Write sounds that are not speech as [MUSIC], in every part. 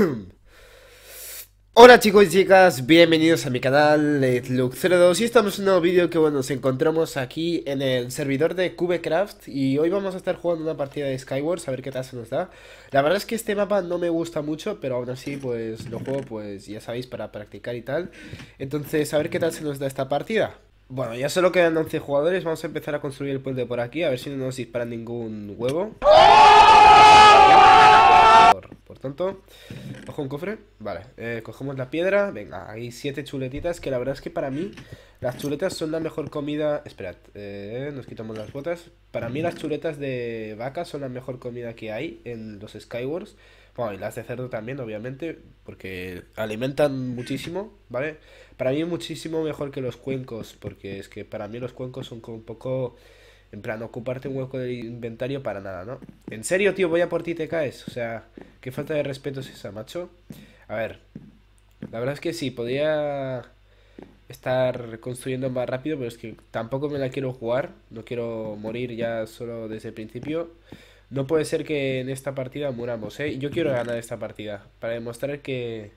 [COUGHS] Hola chicos y chicas, bienvenidos a mi canal Luke02 y estamos en un nuevo vídeo que bueno, nos encontramos aquí en el servidor de Cubecraft y hoy vamos a estar jugando una partida de Skywars a ver qué tal se nos da. La verdad es que este mapa no me gusta mucho, pero aún así pues lo juego pues ya sabéis para practicar y tal. Entonces a ver qué tal se nos da esta partida. Bueno, ya solo quedan 11 jugadores, vamos a empezar a construir el puente por aquí, a ver si no nos disparan ningún huevo por, [LAUGHS] tanto, cojo un cofre. Vale, eh, cogemos la piedra. Venga, hay siete chuletitas que la verdad es que para mí las chuletas son la mejor comida. Esperad, eh, nos quitamos las botas. Para mí las chuletas de vaca son la mejor comida que hay en los Skywars. Bueno, y las de cerdo también, obviamente, porque alimentan muchísimo, ¿vale? Para mí muchísimo mejor que los cuencos, porque es que para mí los cuencos son como un poco en plan, ocuparte un hueco del inventario para nada, ¿no? En serio, tío, voy a por ti y te caes. O sea, qué falta de respeto es esa, macho. A ver, la verdad es que sí, podría estar construyendo más rápido, pero es que tampoco me la quiero jugar. No quiero morir ya solo desde el principio. No puede ser que en esta partida muramos, ¿eh? Yo quiero ganar esta partida para demostrar que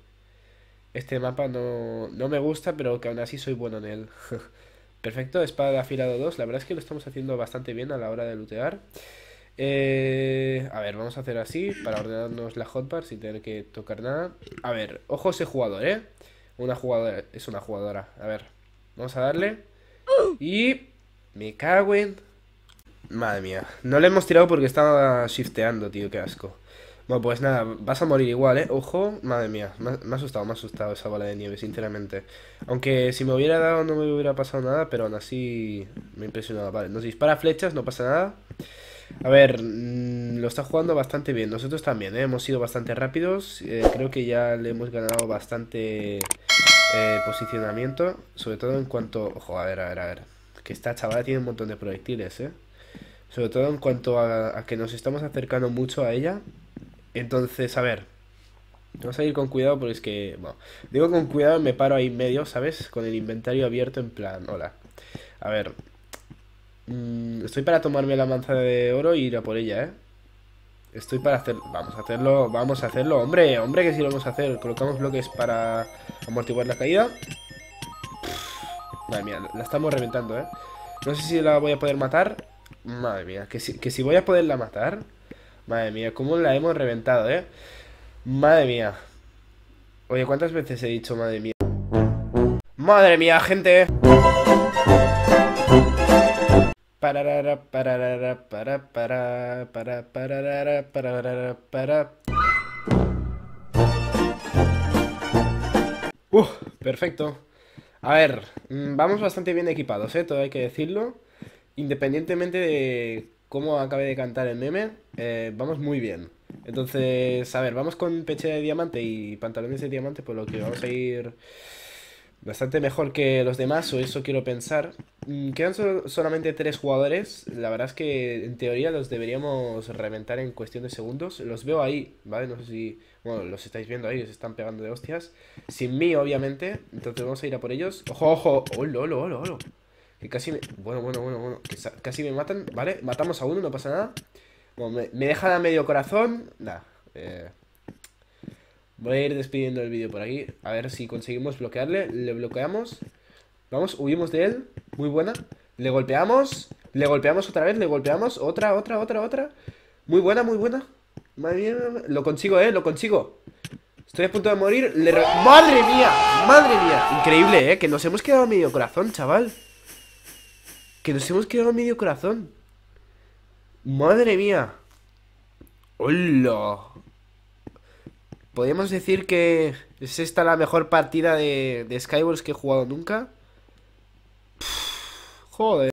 este mapa no, no me gusta, pero que aún así soy bueno en él. [LAUGHS] Perfecto, espada afilado 2. La verdad es que lo estamos haciendo bastante bien a la hora de lootear. Eh, a ver, vamos a hacer así para ordenarnos la hotbar sin tener que tocar nada. A ver, ojo ese jugador, ¿eh? Una jugadora, es una jugadora. A ver, vamos a darle. Y... Me cago en... Madre mía. No le hemos tirado porque estaba shifteando, tío, qué asco. Bueno, pues nada, vas a morir igual, ¿eh? Ojo, madre mía, me, ha asustado, me ha asustado esa bola de nieve, sinceramente. Aunque si me hubiera dado no me hubiera pasado nada, pero aún así me ha impresionado. Vale, nos dispara flechas, no pasa nada. A ver, mm, lo está jugando bastante bien, nosotros también, ¿eh? Hemos sido bastante rápidos, eh, creo que ya le hemos ganado bastante eh, posicionamiento, sobre todo en cuanto... Ojo, a ver, a ver, a ver, que esta chavala tiene un montón de proyectiles, ¿eh? Sobre todo en cuanto a, a que nos estamos acercando mucho a ella entonces, a ver. Vamos a ir con cuidado porque es que, bueno, digo con cuidado, me paro ahí medio, ¿sabes? Con el inventario abierto en plan, hola. A ver. Mm, estoy para tomarme la manzana de oro y ir a por ella, ¿eh? Estoy para hacer... Vamos a hacerlo, vamos a hacerlo. Hombre, hombre que sí lo vamos a hacer. Colocamos bloques para amortiguar la caída. Madre mía, la estamos reventando, ¿eh? No sé si la voy a poder matar. Madre mía, que si, que si voy a poderla matar... Madre mía, cómo la hemos reventado, ¿eh? Madre mía. Oye, ¿cuántas veces he dicho madre mía? Madre mía, gente. Para para para para perfecto. A ver, vamos bastante bien equipados, ¿eh? Todo hay que decirlo. Independientemente de cómo acabe de cantar el meme, eh, vamos muy bien. Entonces, a ver, vamos con pechera de diamante y pantalones de diamante, por lo que vamos a ir bastante mejor que los demás, o eso quiero pensar. Mm, quedan solamente tres jugadores, la verdad es que en teoría los deberíamos reventar en cuestión de segundos. Los veo ahí, ¿vale? No sé si, bueno, los estáis viendo ahí, se están pegando de hostias. Sin mí, obviamente, entonces vamos a ir a por ellos. ¡Ojo, ojo! ¡Oh, lolo, lolo! Que casi me... Bueno, bueno, bueno, bueno. casi me matan. Vale, matamos a uno, no pasa nada. Bueno, me, me dejan a medio corazón. Nada. Eh, voy a ir despidiendo el vídeo por aquí. A ver si conseguimos bloquearle. Le bloqueamos. Vamos, huimos de él. Muy buena. Le golpeamos. Le golpeamos otra vez. Le golpeamos. Otra, otra, otra, otra. Muy buena, muy buena. Madre mía. Lo consigo, eh. Lo consigo. Estoy a punto de morir. ¡Madre mía! ¡Madre mía! Increíble, eh. Que nos hemos quedado medio corazón, chaval. Que nos hemos quedado medio corazón. Madre mía. ¡Hola! Podríamos decir que es esta la mejor partida de, de que he jugado nunca. joder.